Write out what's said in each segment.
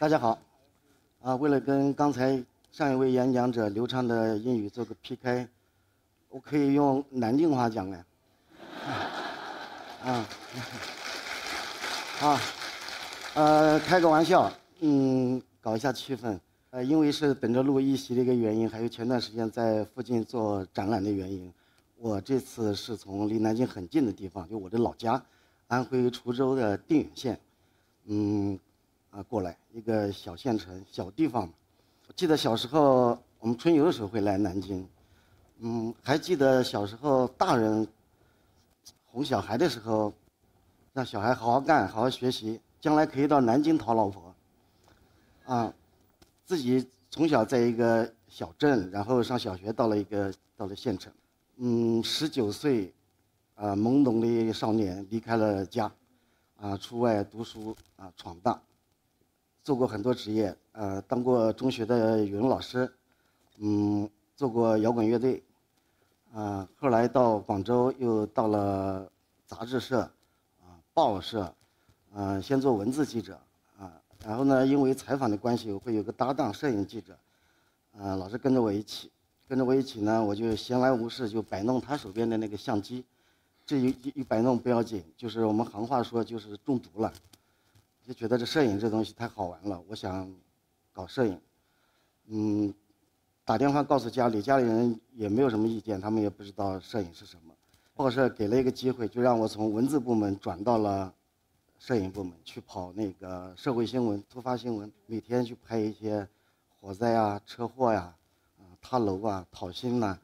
大家好，啊，为了跟刚才上一位演讲者流畅的英语做个 PK，我可以用南京话讲哎，啊，啊，呃，开个玩笑，嗯，搞一下气氛，呃，因为是等着录一席的一个原因，还有前段时间在附近做展览的原因，我这次是从离南京很近的地方，就我的老家，安徽滁州的定远县，嗯。啊，过来一个小县城、小地方。我记得小时候我们春游的时候会来南京，嗯，还记得小时候大人哄小孩的时候，让小孩好好干、好好学习，将来可以到南京讨老婆。啊，自己从小在一个小镇，然后上小学，到了一个到了县城，嗯，十九岁，啊，懵懂的少年离开了家，啊，出外读书，啊，闯荡。做过很多职业，呃，当过中学的语文老师，嗯，做过摇滚乐队，啊，后来到广州又到了杂志社，啊，报社，啊，先做文字记者，啊，然后呢，因为采访的关系，我会有个搭档摄影记者，啊，老是跟着我一起，跟着我一起呢，我就闲来无事就摆弄他手边的那个相机，这一一摆弄不要紧，就是我们行话说就是中毒了。就觉得这摄影这东西太好玩了，我想搞摄影。嗯，打电话告诉家里，家里人也没有什么意见，他们也不知道摄影是什么。报社给了一个机会，就让我从文字部门转到了摄影部门去跑那个社会新闻、突发新闻，每天去拍一些火灾啊、车祸呀、啊塌楼啊、讨薪呐，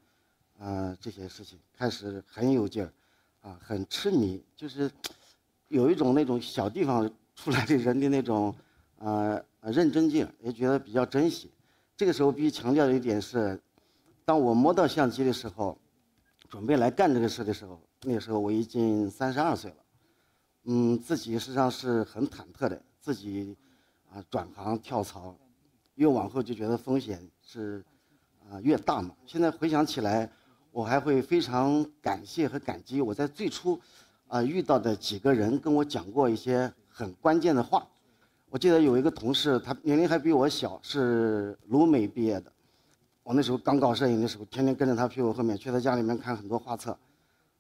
啊这些事情，开始很有劲儿，啊很痴迷，就是有一种那种小地方。出来的人的那种，呃，认真劲，也觉得比较珍惜。这个时候必须强调的一点是，当我摸到相机的时候，准备来干这个事的时候，那时候我已经三十二岁了，嗯，自己实际上是很忐忑的。自己啊，转行跳槽，越往后就觉得风险是啊越大嘛。现在回想起来，我还会非常感谢和感激我在最初啊遇到的几个人跟我讲过一些。很关键的话，我记得有一个同事，他年龄还比我小，是鲁美毕业的。我那时候刚搞摄影的时候，天天跟着他屁股后面，去他家里面看很多画册，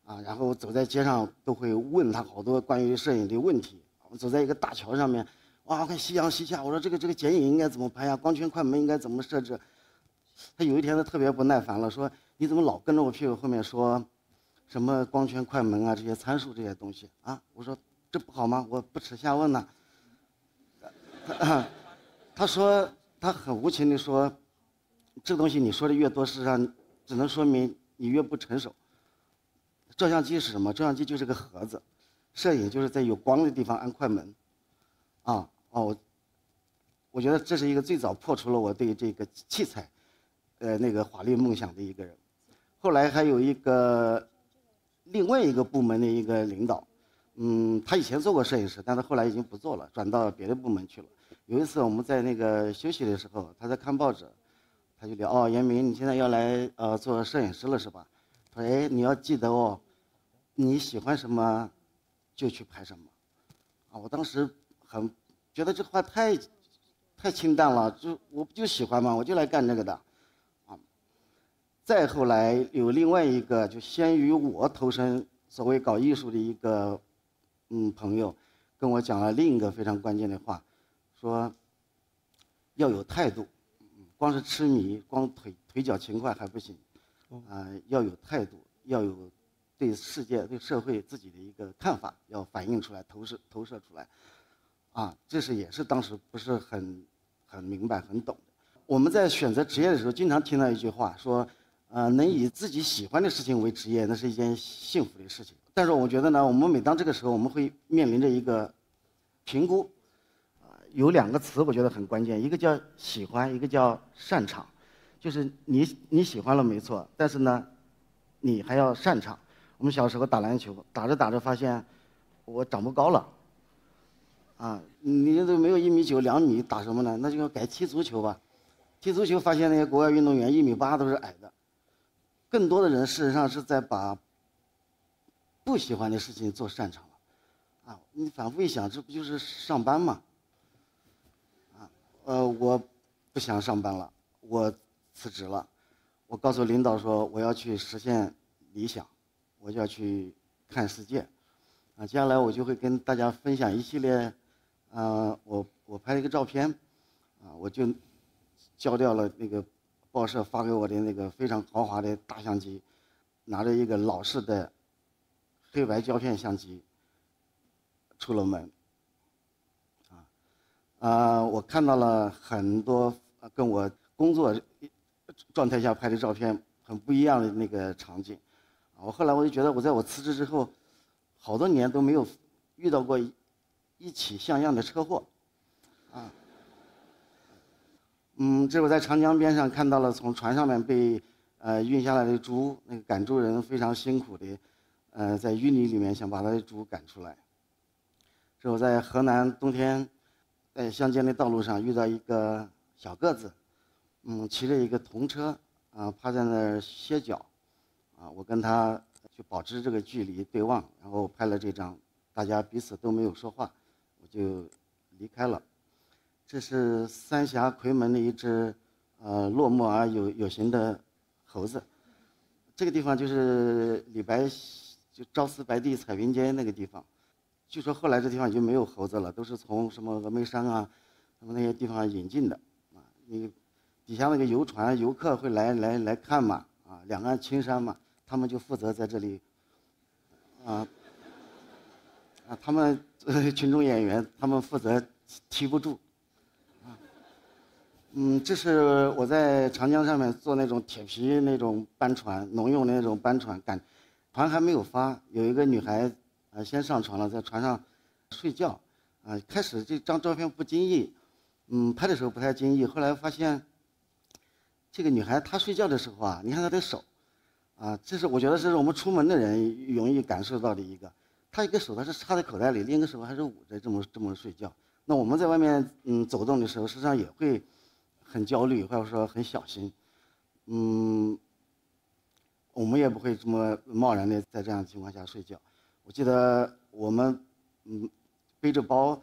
啊，然后走在街上都会问他好多关于摄影的问题。我走在一个大桥上面，哇，看夕阳西下，我说这个这个剪影应该怎么拍呀？光圈快门应该怎么设置？他有一天他特别不耐烦了，说你怎么老跟着我屁股后面说，什么光圈快门啊这些参数这些东西啊？我说。这不好吗？我不耻下问呐。他说他很无情地说，这东西你说的越多，事实上只能说明你越不成熟。照相机是什么？照相机就是个盒子，摄影就是在有光的地方按快门。啊哦，我觉得这是一个最早破除了我对这个器材，呃那个华丽梦想的一个人。后来还有一个另外一个部门的一个领导。嗯，他以前做过摄影师，但是后来已经不做了，转到别的部门去了。有一次我们在那个休息的时候，他在看报纸，他就聊：“哦，严明，你现在要来呃做摄影师了是吧？”他说：“哎，你要记得哦，你喜欢什么，就去拍什么。”啊，我当时很觉得这话太太清淡了，就我不就喜欢嘛，我就来干这个的。啊，再后来有另外一个，就先于我投身所谓搞艺术的一个。嗯，朋友跟我讲了另一个非常关键的话，说要有态度，光是痴迷、光腿腿脚勤快还不行，啊，要有态度，要有对世界、对社会自己的一个看法，要反映出来、投射、投射出来，啊，这是也是当时不是很很明白、很懂的。我们在选择职业的时候，经常听到一句话，说，呃，能以自己喜欢的事情为职业，那是一件幸福的事情。但是我觉得呢，我们每当这个时候，我们会面临着一个评估，啊，有两个词我觉得很关键，一个叫喜欢，一个叫擅长，就是你你喜欢了没错，但是呢，你还要擅长。我们小时候打篮球，打着打着发现我长不高了，啊，你都没有一米九、两米，打什么呢？那就要改踢足球吧。踢足球发现那些国外运动员一米八都是矮的，更多的人事实上是在把。不喜欢的事情做擅长了，啊，你反复一想，这不就是上班吗？啊，呃，我不想上班了，我辞职了。我告诉领导说，我要去实现理想，我就要去看世界。啊，接下来我就会跟大家分享一系列，呃，我我拍了一个照片，啊，我就交掉了那个报社发给我的那个非常豪华的大相机，拿着一个老式的黑白胶片相机出了门。啊，啊，我看到了很多跟我工作状态下拍的照片很不一样的那个场景。啊，我后来我就觉得，我在我辞职之后。好多年都没有遇到过一起像样的车祸，啊，嗯，这我在长江边上看到了从船上面被呃运下来的猪，那个赶猪人非常辛苦的，呃，在淤泥里面想把他的猪赶出来。这我在河南冬天在乡间的道路上遇到一个小个子，嗯，骑着一个童车啊，趴在那儿歇脚，啊，我跟他。就保持这个距离对望，然后拍了这张，大家彼此都没有说话，我就离开了。这是三峡夔门的一只呃落寞而有有形的猴子。这个地方就是李白就朝思白帝彩云间那个地方。据说后来这地方已经没有猴子了，都是从什么峨眉山啊，什么那些地方引进的啊。你底下那个游船游客会来来来看嘛啊，两岸青山嘛。他们就负责在这里，啊，啊，他们 群众演员，他们负责提不住，啊，嗯，这是我在长江上面坐那种铁皮那种帆船，农用的那种帆船，赶船还没有发，有一个女孩啊先上船了，在船上睡觉，啊，开始这张照片不经意，嗯，拍的时候不太经意，后来发现这个女孩她睡觉的时候啊，你看她的手。啊，这是我觉得这是我们出门的人容易感受到的一个，她一个手她是插在口袋里，另一个手还是捂着这么这么睡觉。那我们在外面嗯走动的时候，实际上也会很焦虑或者说很小心，嗯，我们也不会这么贸然的在这样的情况下睡觉。我记得我们嗯背着包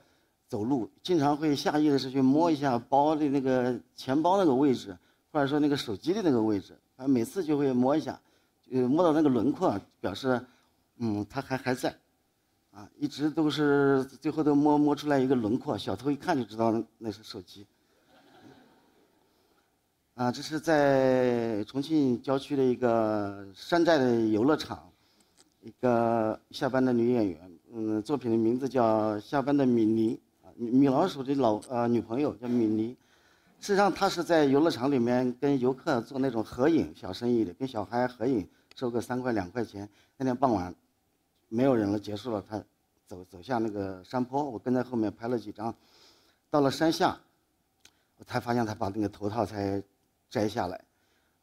走路，经常会下意识去摸一下包的那个钱包那个位置，或者说那个手机的那个位置，啊，每次就会摸一下。呃，摸到那个轮廓，表示，嗯，他还还在，啊，一直都是最后都摸摸出来一个轮廓，小偷一看就知道那是手机。啊，这是在重庆郊区的一个山寨的游乐场，一个下班的女演员，嗯，作品的名字叫《下班的米妮》，啊，米老鼠的老呃女朋友叫米妮。事实上，她是在游乐场里面跟游客做那种合影小生意的，跟小孩合影。收个三块两块钱。那天傍晚，没有人了，结束了。她走走下那个山坡，我跟在后面拍了几张。到了山下，我才发现她把那个头套才摘下来，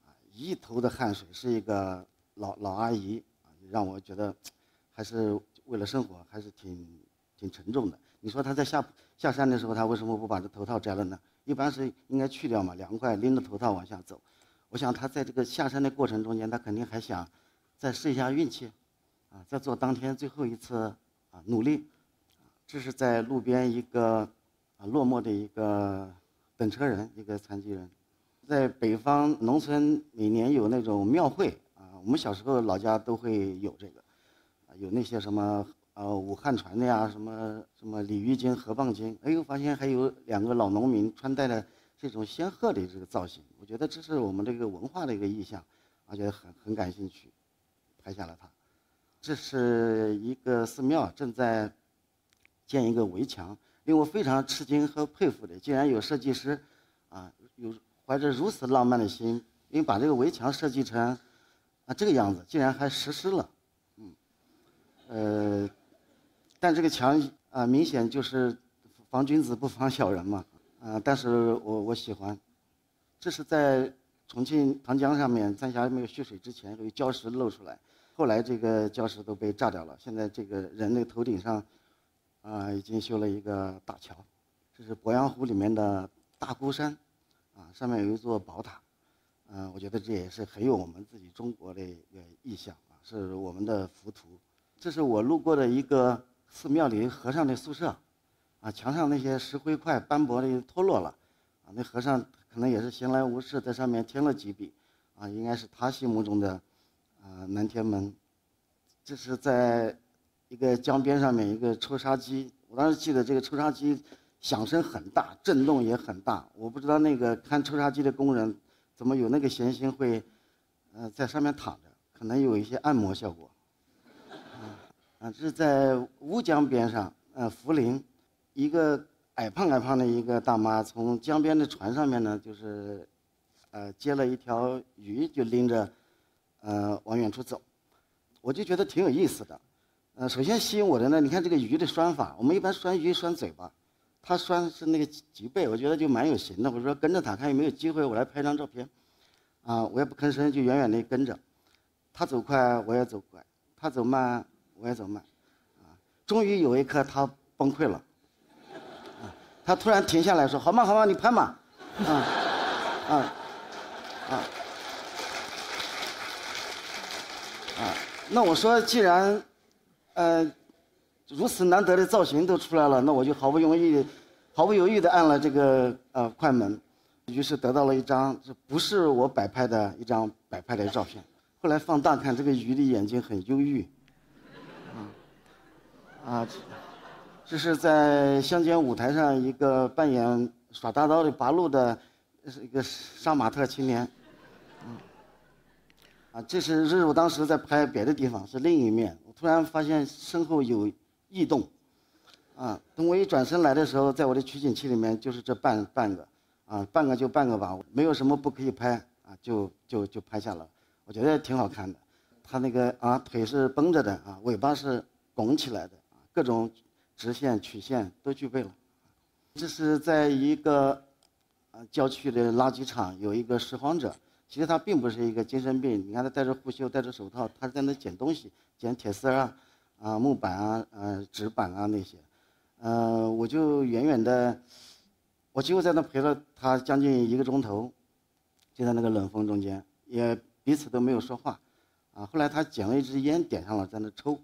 啊，一头的汗水。是一个老老阿姨，啊，让我觉得还是为了生活，还是挺挺沉重的。你说他在下下山的时候，他为什么不把这头套摘了呢？一般是应该去掉嘛，凉快，拎着头套往下走。我想他在这个下山的过程中间，他肯定还想再试一下运气，啊，再做当天最后一次啊努力。这是在路边一个啊落寞的一个等车人，一个残疾人。在北方农村，每年有那种庙会啊，我们小时候老家都会有这个，啊，有那些什么呃武汉传的呀，什么什么鲤鱼精、河蚌精。哎呦，发现还有两个老农民穿戴的。这种仙鹤的这个造型，我觉得这是我们这个文化的一个意象，而且很很感兴趣，拍下了它。这是一个寺庙正在建一个围墙，令我非常吃惊和佩服的，竟然有设计师啊，有怀着如此浪漫的心，因为把这个围墙设计成啊这个样子，竟然还实施了，嗯，呃，但这个墙啊，明显就是防君子不防小人嘛。啊，但是我我喜欢，这是在重庆长江上面，三峡没有蓄水之前，有礁石露出来，后来这个礁石都被炸掉了。现在这个人的头顶上，啊，已经修了一个大桥。这是鄱阳湖里面的大孤山，啊，上面有一座宝塔，嗯，我觉得这也是很有我们自己中国的一个意象啊，是我们的浮屠。这是我路过的一个寺庙里和尚的宿舍。啊，墙上那些石灰块斑驳的脱落了，啊，那和尚可能也是闲来无事，在上面添了几笔，啊，应该是他心目中的啊南天门。这是在一个江边上面一个抽沙机，我当时记得这个抽沙机响声很大，震动也很大，我不知道那个看抽沙机的工人怎么有那个闲心会，呃，在上面躺着，可能有一些按摩效果。啊，这是在乌江边上，呃，涪陵，一个矮胖矮胖的一个大妈从江边的船上面呢，就是，呃，接了一条鱼，就拎着，呃，往远处走。我就觉得挺有意思的。呃，首先吸引我的呢，你看这个鱼的拴法，我们一般拴鱼拴嘴巴，他拴是那个脊背，我觉得就蛮有型的。我说跟着他，看有没有机会我来拍张照片。啊，我也不吭声，就远远地跟着。他走快，我也走快；他走慢，我也走慢。啊，终于有一刻他崩溃了。啊，他突然停下来说：“好嘛好嘛，你拍嘛。”啊，啊，啊，啊，那我说既然，呃，如此难得的造型都出来了，那我就毫不犹豫，毫不犹豫地按了这个呃快门。于是得到了一张，这不是我摆拍的一张摆拍的照片。后来放大看，这个鱼的眼睛很忧郁。啊，啊，这是在乡间舞台上一个扮演耍大刀的八路的，是一个杀马特青年。嗯，啊，这是这是我当时在拍别的地方，是另一面。我突然发现身后有异动。啊，等我一转身来的时候，在我的取景器里面就是这半半个。啊，半个就半个吧，没有什么不可以拍啊，就就就拍下了，我觉得挺好看的。他那个啊，腿是绷着的啊，尾巴是拱起来的啊，各种直线曲线都具备了。这是在一个啊郊区的垃圾场，有一个拾荒者，其实他并不是一个精神病，你看他戴着护袖，戴着手套，他是在那捡东西，捡铁丝啊，啊木板啊，呃纸板啊那些，呃，我就远远的。我几乎在那陪了他将近一个钟头，就在那个冷风中间，也彼此都没有说话，啊，后来他捡了一支烟点上了，在那抽。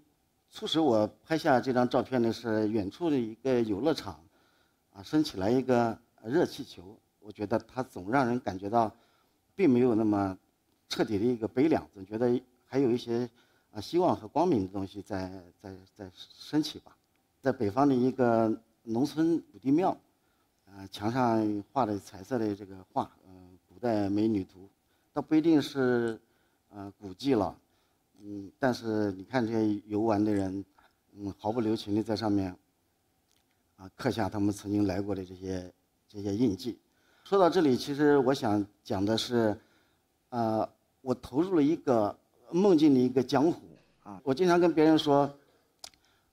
促使我拍下这张照片的是远处的一个游乐场，啊，升起来一个热气球，我觉得它总让人感觉到，并没有那么彻底的一个悲凉，总觉得还有一些希望和光明的东西在在在升起吧。在北方的一个农村土地庙。呃，墙上画的彩色的这个画，嗯，古代美女图，倒不一定是，呃，古迹了，嗯，但是你看这些游玩的人，嗯，毫不留情的在上面，啊，刻下他们曾经来过的这些这些印记。说到这里，其实我想讲的是，呃，我投入了一个梦境的一个江湖啊。我经常跟别人说，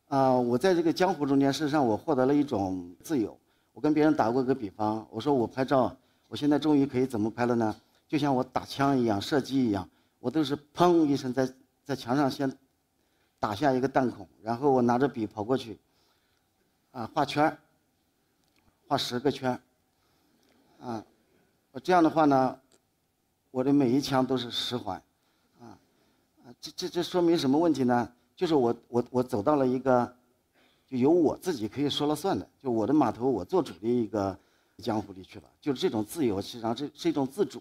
啊，我在这个江湖中间，事实上我获得了一种自由。我跟别人打过一个比方，我说我拍照，我现在终于可以怎么拍了呢？就像我打枪一样，射击一样，我都是砰一声在在墙上先打下一个弹孔，然后我拿着笔跑过去，啊，画圈，画十个圈儿，啊，这样的话呢，我的每一枪都是十环，啊，这这这说明什么问题呢？就是我我我走到了一个。就由我自己可以说了算的，就我的码头我做主的一个江湖里去了。就是这种自由，实际上是是一种自主，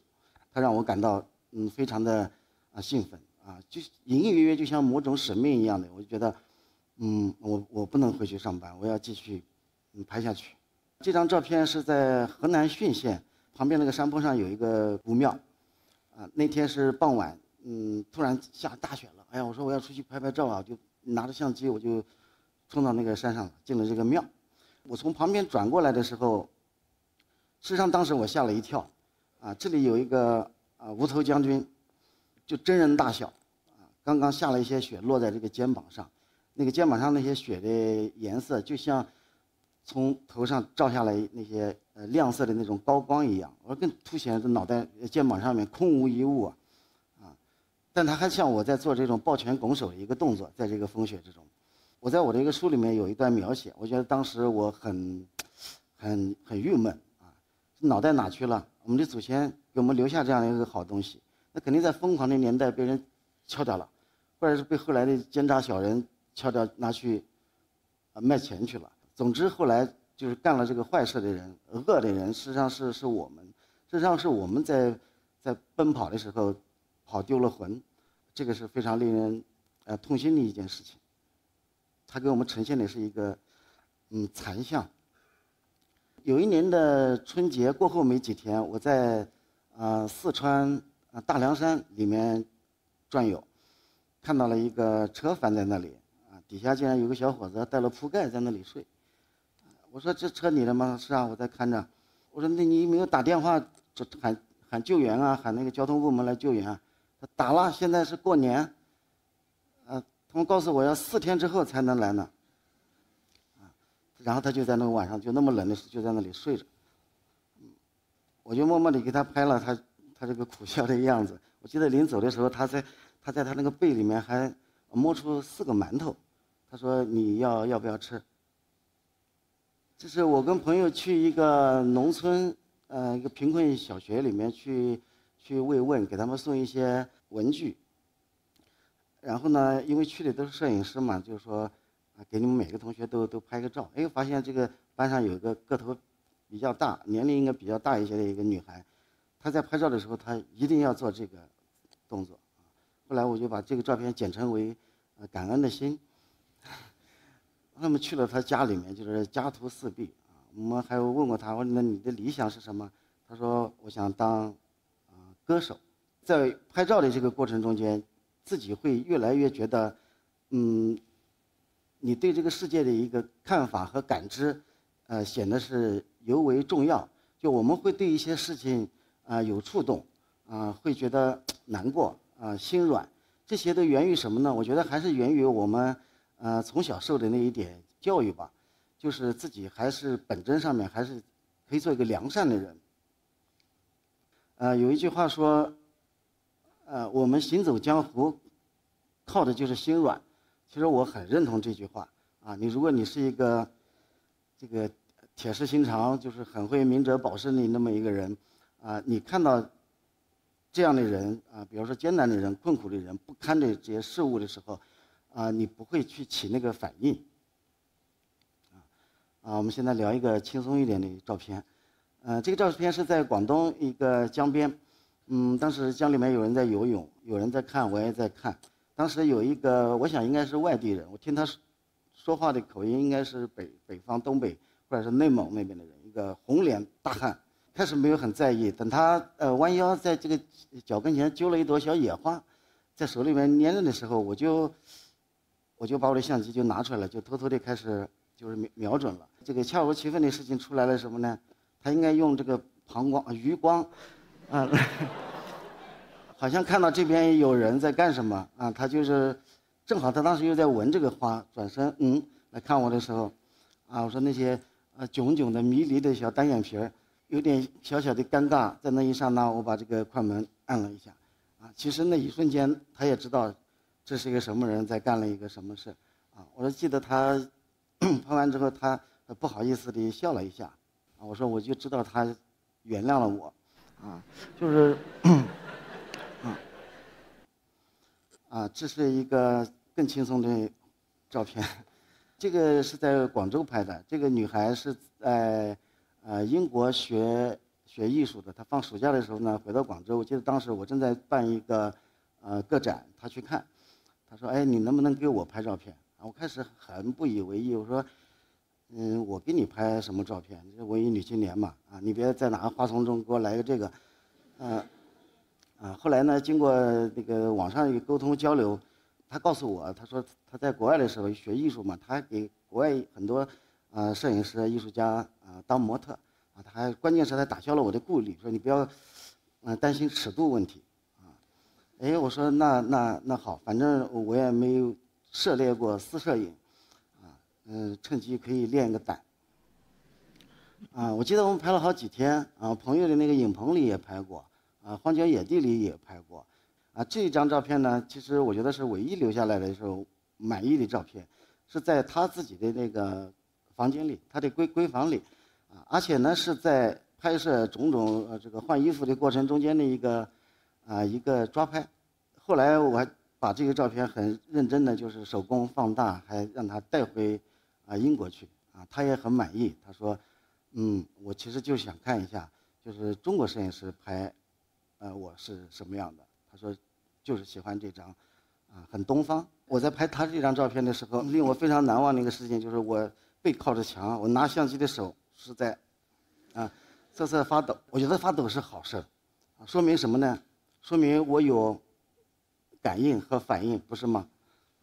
它让我感到嗯非常的啊兴奋啊，就隐隐约约就像某种使命一样的。我就觉得，嗯，我我不能回去上班，我要继续嗯拍下去。这张照片是在河南浚县旁边那个山坡上有一个古庙，啊，那天是傍晚，嗯，突然下大雪了。哎呀，我说我要出去拍拍照啊，就拿着相机我就。冲到那个山上，进了这个庙。我从旁边转过来的时候，事实上当时我吓了一跳，啊，这里有一个啊无头将军，就真人大小，啊，刚刚下了一些雪，落在这个肩膀上，那个肩膀上那些雪的颜色，就像从头上照下来那些呃亮色的那种高光一样，而更凸显这脑袋肩膀上面空无一物，啊，但他还像我在做这种抱拳拱手的一个动作，在这个风雪之中。我在我的一个书里面有一段描写，我觉得当时我很、很、很郁闷啊，脑袋哪去了？我们的祖先给我们留下这样的一个好东西，那肯定在疯狂的年代被人敲掉了，或者是被后来的奸诈小人敲掉拿去啊卖钱去了。总之后来就就是干了这个坏事的人、恶的人，实际上是是我们，实际上是我们在在奔跑的时候跑丢了魂，这个是非常令人呃痛心的一件事情。他给我们呈现的是一个嗯残像。有一年的春节过后没几天，我在呃四川呃大凉山里面转悠，看到了一个车翻在那里，啊底下竟然有个小伙子带了铺盖在那里睡。我说这车你的吗？是啊，我在看着。我说那你没有打电话喊喊救援啊，喊那个交通部门来救援？啊打了，现在是过年，呃，他们告诉我要四天之后才能来呢。然后他就在那个晚上就那么冷的时候就在那里睡着，我就默默地给他拍了他他这个苦笑的样子。我记得临走的时候，他在他在他那个背里面还摸出四个馒头，他说你要要不要吃？这是我跟朋友去一个农村，呃，一个贫困小学里面去去慰问，给他们送一些文具。然后呢，因为去的都是摄影师嘛，就是说。啊，给你们每个同学都都拍个照。哎，发现这个班上有一个个头比较大、年龄应该比较大一些的一个女孩，她在拍照的时候，她一定要做这个动作。后来我就把这个照片简称为“感恩的心”。那么去了她家里面，就是家徒四壁啊。我们还有问过她，我说那你的理想是什么？她说我想当歌手。在拍照的这个过程中间，自己会越来越觉得，嗯。你对这个世界的一个看法和感知，呃，显得是尤为重要。就我们会对一些事情啊有触动，啊会觉得难过啊心软，这些都源于什么呢？我觉得还是源于我们呃从小受的那一点教育吧，就是自己还是本真上面还是可以做一个良善的人。呃，有一句话说，呃，我们行走江湖，靠的就是心软。其实我很认同这句话啊！你如果你是一个这个铁石心肠，就是很会明哲保身的那么一个人啊，你看到这样的人啊，比如说艰难的人、困苦的人、不堪的这些事物的时候啊，你不会去起那个反应啊啊！我们现在聊一个轻松一点的照片，嗯，这个照片是在广东一个江边，嗯，当时江里面有人在游泳，有人在看，我也在看。当时有一个，我想应该是外地人，我听他说说话的口音应该是北北方东北或者是内蒙那边的人，一个红脸大汉。开始没有很在意，等他呃弯腰在这个脚跟前揪了一朵小野花，在手里面捏着的时候，我就我就把我的相机就拿出来了，就偷偷的开始就是瞄瞄准了。这个恰如其分的事情出来了什么呢？他应该用这个膀胱余光，啊。好像看到这边有人在干什么啊？他就是，正好他当时又在闻这个花，转身嗯来看我的时候，啊，我说那些呃炯炯的迷离的小单眼皮儿，有点小小的尴尬。在那一刹那，我把这个快门按了一下，啊，其实那一瞬间他也知道，这是一个什么人在干了一个什么事，啊，我说记得他 拍完之后，他不好意思地笑了一下，我说我就知道他原谅了我，啊，就是。啊，这是一个更轻松的照片，这个是在广州拍的。这个女孩是在呃英国学学艺术的，她放暑假的时候呢回到广州。我记得当时我正在办一个呃个展，她去看，她说：“哎，你能不能给我拍照片？”啊，我开始很不以为意，我说：“嗯，我给你拍什么照片？这文艺女青年嘛，啊，你别在哪个花丛中给我来个这个，嗯。”啊，后来呢？经过那个网上一沟通交流，他告诉我，他说他在国外的时候学艺术嘛，他还给国外很多啊摄影师、艺术家啊当模特啊，他还关键是他打消了我的顾虑，说你不要嗯担心尺度问题啊。哎，我说那那那好，反正我也没有涉猎过私摄影，嗯，趁机可以练一个胆啊。我记得我们拍了好几天啊，朋友的那个影棚里也拍过。啊，荒郊野地里也拍过，啊，这一张照片呢，其实我觉得是唯一留下来的时候满意的照片，是在他自己的那个房间里，他的闺闺房里，啊，而且呢是在拍摄种种呃这个换衣服的过程中间的一个啊一个抓拍，后来我还把这个照片很认真的就是手工放大，还让他带回啊英国去，啊，他也很满意。他说，嗯，我其实就想看一下，就是中国摄影师拍，呃，我是什么样的。他说，就是喜欢这张，啊，很东方。我在拍他这张照片的时候，令我非常难忘的一个事情就是我背靠着墙，我拿相机的手是在，啊，瑟瑟发抖。我觉得发抖是好事啊，说明什么呢？说明我有感应和反应，不是吗？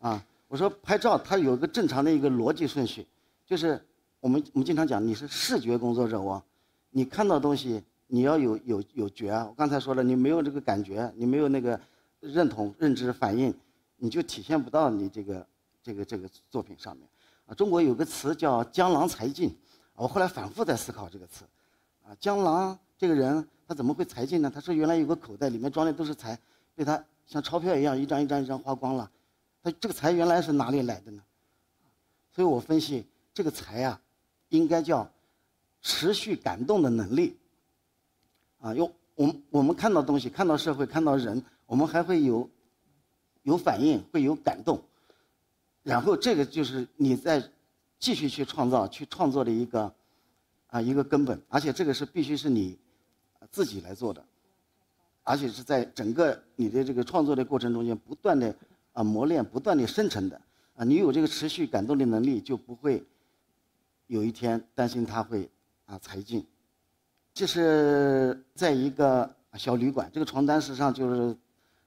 啊，我说拍照它有一个正常的一个逻辑顺序，就是我们我们经常讲你是视觉工作者哦，你看到东西你要有有有觉啊。我刚才说了，你没有这个感觉，你没有那个认同、认知、反应，你就体现不到你这个这个这个作品上面。啊，中国有个词叫“江郎才尽”，我后来反复在思考这个词。啊，江郎这个人他怎么会才尽呢？他说原来有个口袋里面装的都是财，被他像钞票一样一张一张一张花光了。他这个财原来是哪里来的呢？所以我分析这个财呀，应该叫持续感动的能力。啊，用我们我们看到东西，看到社会，看到人，我们还会有有反应，会有感动。然后这个就是你在继续去创造、去创作的一个啊一个根本，而且这个是必须是你自己来做的，而且是在整个你的这个创作的过程中间不断的。啊，磨练不断的生成的啊，你有这个持续感动的能力，就不会有一天担心他会啊裁尽。这是在一个小旅馆，这个床单实际上就是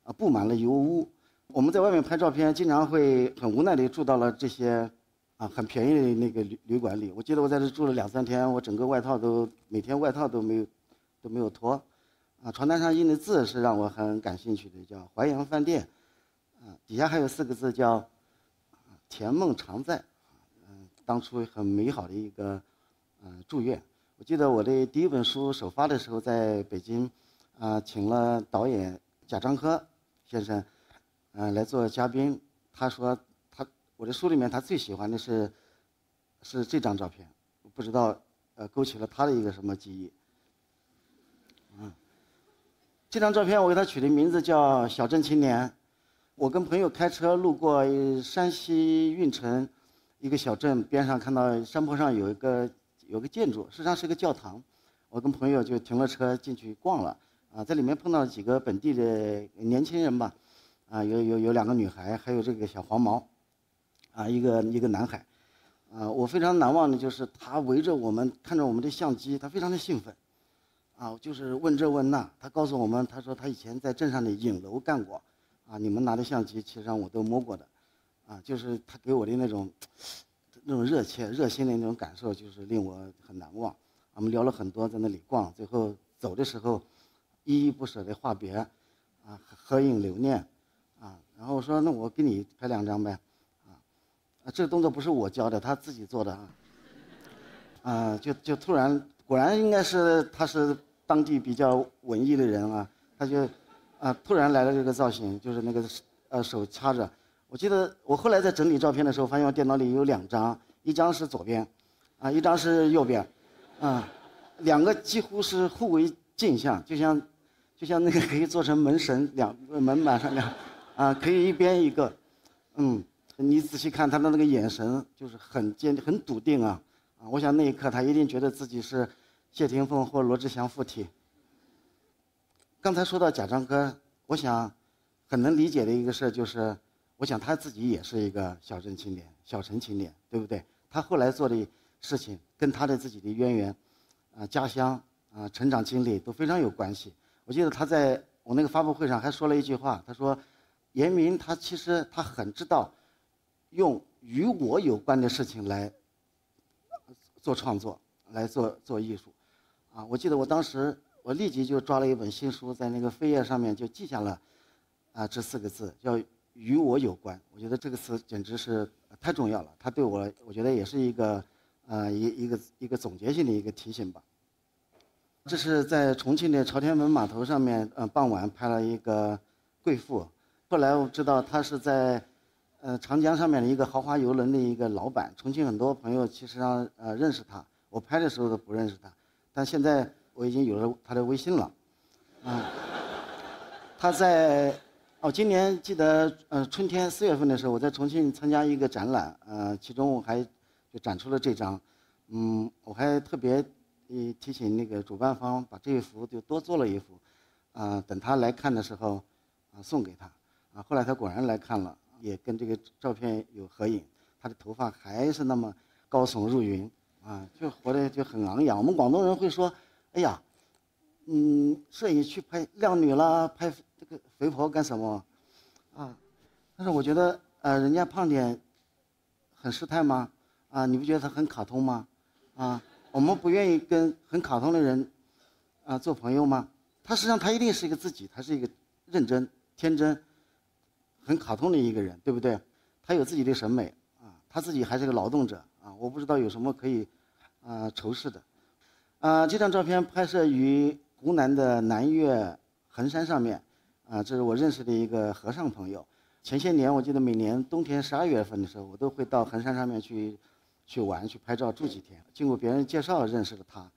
啊布满了油污。我们在外面拍照片，经常会很无奈的住到了这些啊很便宜的那个旅旅馆里。我记得我在这住了两三天，我整个外套都每天外套都没有都没有脱。啊，床单上印的字是让我很感兴趣的，叫淮阳饭店。啊，底下还有四个字叫“甜梦常在”，嗯，当初很美好的一个嗯祝愿。我记得我的第一本书首发的时候，在北京，啊，请了导演贾樟柯先生，嗯，来做嘉宾。他说他我的书里面他最喜欢的是是这张照片，不知道呃勾起了他的一个什么记忆。嗯，这张照片我给他取的名字叫“小镇青年”。我跟朋友开车路过山西运城一个小镇，边上看到山坡上有一个有个建筑，实际上是个教堂。我跟朋友就停了车进去逛了，啊，在里面碰到几个本地的年轻人吧，啊，有有有两个女孩，还有这个小黄毛，啊，一个一个男孩，啊，我非常难忘的就是他围着我们看着我们的相机，他非常的兴奋，啊，就是问这问那，他告诉我们，他说他以前在镇上的影楼干过。啊，你们拿的相机，其实上我都摸过的，啊，就是他给我的那种，那种热切、热心的那种感受，就是令我很难忘。我们聊了很多，在那里逛，最后走的时候，依依不舍的话别，啊，合影留念，啊，然后我说那我给你拍两张呗，啊，啊，这个动作不是我教的，他自己做的啊，啊，就就突然，果然应该是他是当地比较文艺的人啊，他就。啊！突然来了这个造型，就是那个呃手掐着。我记得我后来在整理照片的时候，发现我电脑里有两张，一张是左边，啊，一张是右边，啊，两个几乎是互为镜像，就像就像那个可以做成门神两门板上两，啊，可以一边一个，嗯，你仔细看他的那个眼神，就是很坚很笃定啊，啊，我想那一刻他一定觉得自己是谢霆锋或罗志祥附体。刚才说到贾樟柯，我想很能理解的一个事就是，我想他自己也是一个小镇青年、小城青年，对不对？他后来做的事情跟他的自己的渊源、啊家乡、啊成长经历都非常有关系。我记得他在我那个发布会上还说了一句话，他说：“严明他其实他很知道用与我有关的事情来做创作，来做做艺术。”啊，我记得我当时。我立即就抓了一本新书，在那个扉页上面就记下了，啊，这四个字叫“与我有关”。我觉得这个词简直是太重要了，它对我，我觉得也是一个，呃，一一个一个总结性的一个提醒吧。这是在重庆的朝天门码头上面，呃，傍晚拍了一个贵妇。后来我知道他是在，呃，长江上面的一个豪华游轮的一个老板。重庆很多朋友其实上呃认识他，我拍的时候都不认识他，但现在。我已经有了他的微信了，啊，他在哦，今年记得呃春天四月份的时候，我在重庆参加一个展览，呃，其中我还就展出了这张，嗯，我还特别呃提醒那个主办方把这一幅就多做了一幅，啊，等他来看的时候，啊送给他，啊，后来他果然来看了，也跟这个照片有合影，他的头发还是那么高耸入云，啊，就活得就很昂扬。我们广东人会说，哎呀，嗯，摄影去拍靓女啦，拍这个肥婆干什么？啊，但是我觉得，呃，人家胖点，很失态吗？啊，你不觉得他很卡通吗？啊，我们不愿意跟很卡通的人，啊，做朋友吗？他实际上他一定是一个自己，他是一个认真、天真、很卡通的一个人，对不对？他有自己的审美，啊，他自己还是个劳动者，啊，我不知道有什么可以，啊，仇视的。啊，这张照片拍摄于湖南的南岳衡山上面。啊，这是我认识的一个和尚朋友。前些年，我记得每年冬天十二月份的时候，我都会到衡山上面去，去玩、去拍照、住几天。经过别人介绍认识了他。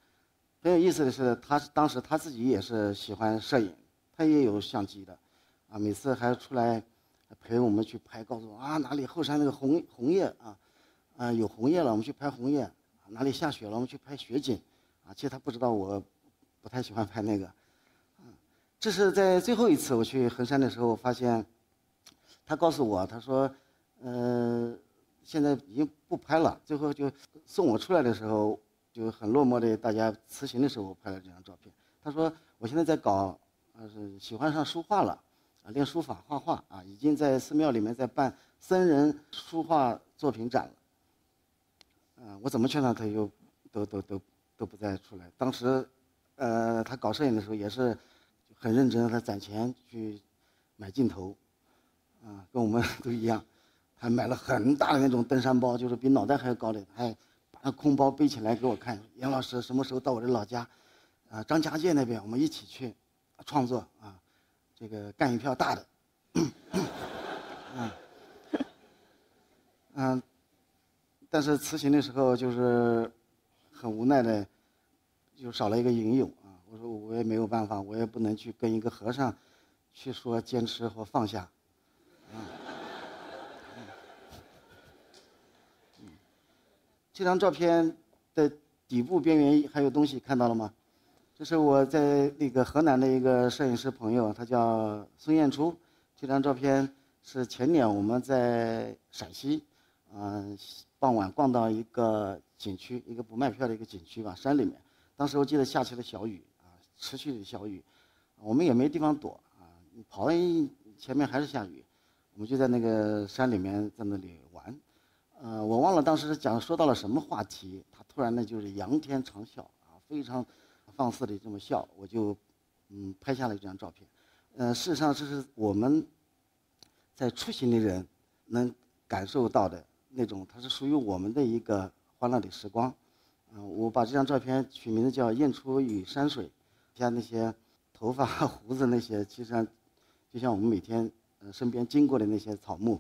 很有意思的是，他当时他自己也是喜欢摄影，他也有相机的，啊，每次还出来陪我们去拍，告诉我啊哪里后山那个红红叶啊，啊有红叶了，我们去拍红叶；哪里下雪了，我们去拍雪景。啊，其实他不知道我不太喜欢拍那个。这是在最后一次我去衡山的时候，发现他告诉我，他说：“呃，现在已经不拍了。”最后就送我出来的时候，就很落寞的，大家辞行的时候，拍了这张照片。他说：“我现在在搞，呃，是喜欢上书画了，啊，练书法画画啊，已经在寺庙里面在办僧人书画作品展了。”嗯，我怎么劝他，他又都都都都不再出来。当时，呃，他搞摄影的时候也是。很认真，他攒钱去买镜头，啊，跟我们 都一样，还买了很大的那种登山包，就是比脑袋还要高的，还把那空包背起来给我看。杨老师什么时候到我的老家，啊，张家界那边，我们一起去创作啊，这个干一票大的，嗯，嗯，但是辞行的时候就是很无奈的，就少了一个影友啊。我说我也没有办法，我也不能去跟一个和尚去说坚持和放下。嗯，这张照片的底部边缘还有东西，看到了吗？这是我在那个河南的一个摄影师朋友，他叫孙艳初。这张照片是前年我们在陕西，嗯，傍晚逛到一个景区，一个不卖票的一个景区吧，山里面。当时我记得下起了小雨啊。持续的小雨，我们也没地方躲啊！跑到前面还是下雨，我们就在那个山里面在那里玩。呃，我忘了当时讲说到了什么话题，他突然呢就是仰天长啸啊，非常放肆的这么笑，我就嗯拍下了一张照片。呃，事实上这是我们在出行的人能感受到的那种，它是属于我们的一个欢乐的时光。嗯，我把这张照片取名字叫《燕初与山水》。像那些头发、胡子那些，其实就像我们每天呃身边经过的那些草木。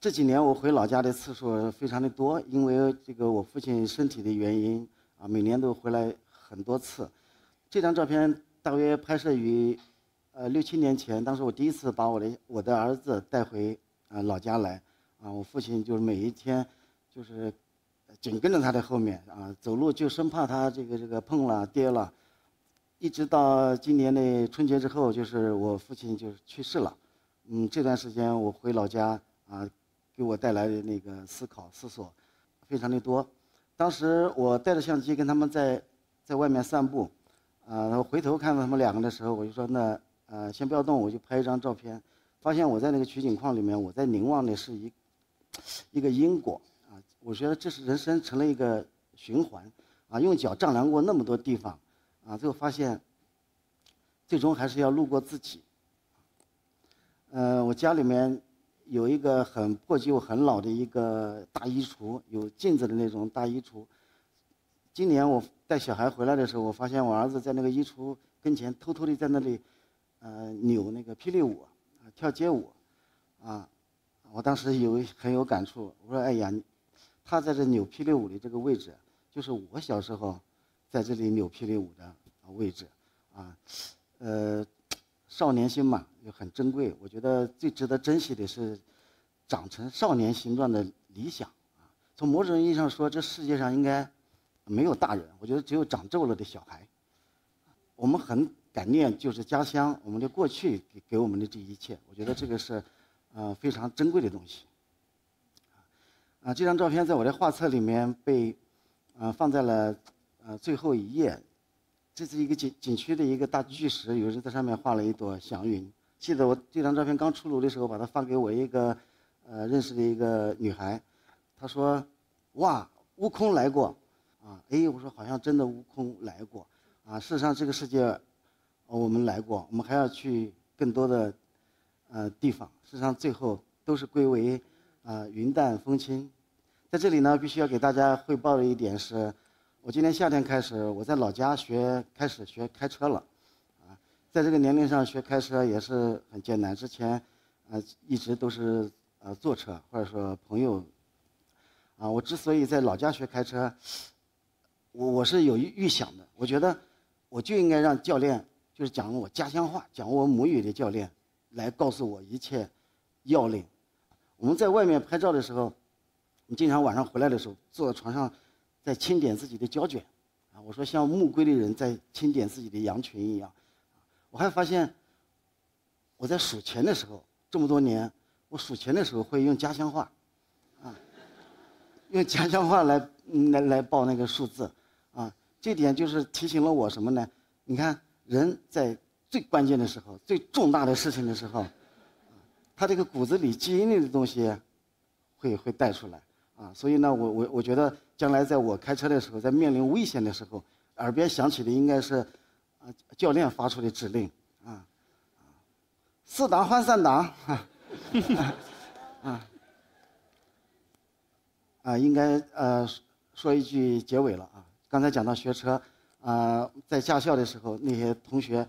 这几年我回老家的次数非常的多，因为这个我父亲身体的原因啊，每年都回来很多次。这张照片大约拍摄于呃六七年前，当时我第一次把我的我的儿子带回啊老家来啊，我父亲就是每一天就是紧跟着他的后面啊，走路就生怕他这个这个碰了跌了。一直到今年的春节之后，就是我父亲就是去世了。嗯，这段时间我回老家啊，给我带来的那个思考思索，非常的多。当时我带着相机跟他们在在外面散步，啊，然后回头看到他们两个的时候，我就说那呃先不要动，我就拍一张照片。发现我在那个取景框里面，我在凝望的是一一个因果。我觉得这是人生成了一个循环啊，用脚丈量过那么多地方。啊，最后发现，最终还是要路过自己。呃，我家里面有一个很破旧、很老的一个大衣橱，有镜子的那种大衣橱。今年我带小孩回来的时候，我发现我儿子在那个衣橱跟前偷偷的在那里，呃，扭那个霹雳舞，跳街舞，啊，我当时有很有感触。我说：“哎呀，他在这扭霹雳舞的这个位置，就是我小时候。”在这里扭霹雳舞的位置，啊，呃，少年心嘛，也很珍贵。我觉得最值得珍惜的是长成少年形状的理想，啊，从某种意义上说，这世界上应该没有大人，我觉得只有长皱了的小孩。我们很感念，就是家乡，我们的过去给给我们的这一切，我觉得这个是，呃，非常珍贵的东西。啊，这张照片在我的画册里面被，呃，放在了呃最后一页。这是一个景景区的一个大巨石，有人在上面画了一朵祥云。记得我这张照片刚出炉的时候，把它发给我一个，呃，认识的一个女孩，她说：“哇，悟空来过，啊，哎，我说好像真的悟空来过，啊，事实上这个世界，我们来过，我们还要去更多的，呃，地方。事实上最后都是归为，啊，云淡风轻。在这里呢，必须要给大家汇报的一点是。”我今年夏天开始，我在老家学开始学开车了，啊，在这个年龄上学开车也是很艰难。之前，呃，一直都是呃坐车或者说朋友，啊，我之所以在老家学开车，我我是有预想的。我觉得我就应该让教练，就是讲我家乡话、讲我母语的教练，来告诉我一切要领。我们在外面拍照的时候，你经常晚上回来的时候坐在床上。在清点自己的胶卷，啊，我说像暮归的人在清点自己的羊群一样，我还发现，我在数钱的时候，这么多年，我数钱的时候会用家乡话，啊，用家乡话来来来报那个数字，啊，这点就是提醒了我什么呢？你看人在最关键的时候、最重大的事情的时候，他这个骨子里基因里的东西，会会带出来。啊，所以呢，我我我觉得将来在我开车的时候，在面临危险的时候，耳边响起的应该是，啊，教练发出的指令，啊，四档换三档，啊，啊，应该呃说一句结尾了啊。刚才讲到学车，啊，在驾校的时候，那些同学，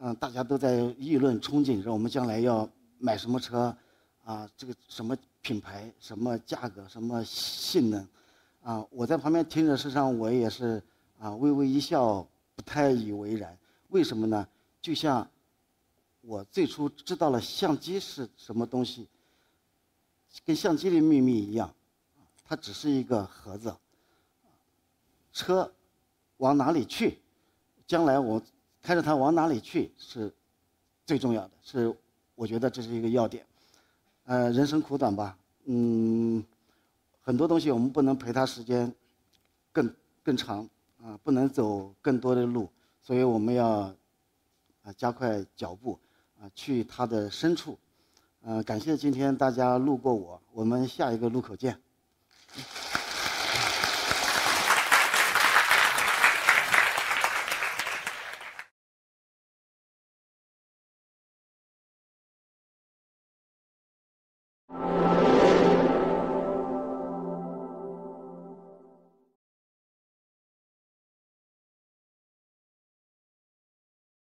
嗯，大家都在议论憧憬着我们将来要买什么车，啊，这个什么。品牌什么价格什么性能，啊，我在旁边听着，事实上我也是啊微微一笑，不太以为然。为什么呢？就像我最初知道了相机是什么东西，跟相机的秘密一样，它只是一个盒子。车往哪里去，将来我开着它往哪里去是最重要的，是我觉得这是一个要点。呃，人生苦短吧，嗯，很多东西我们不能陪他时间更更长啊，不能走更多的路，所以我们要啊加快脚步啊，去他的深处。呃，感谢今天大家路过我，我们下一个路口见。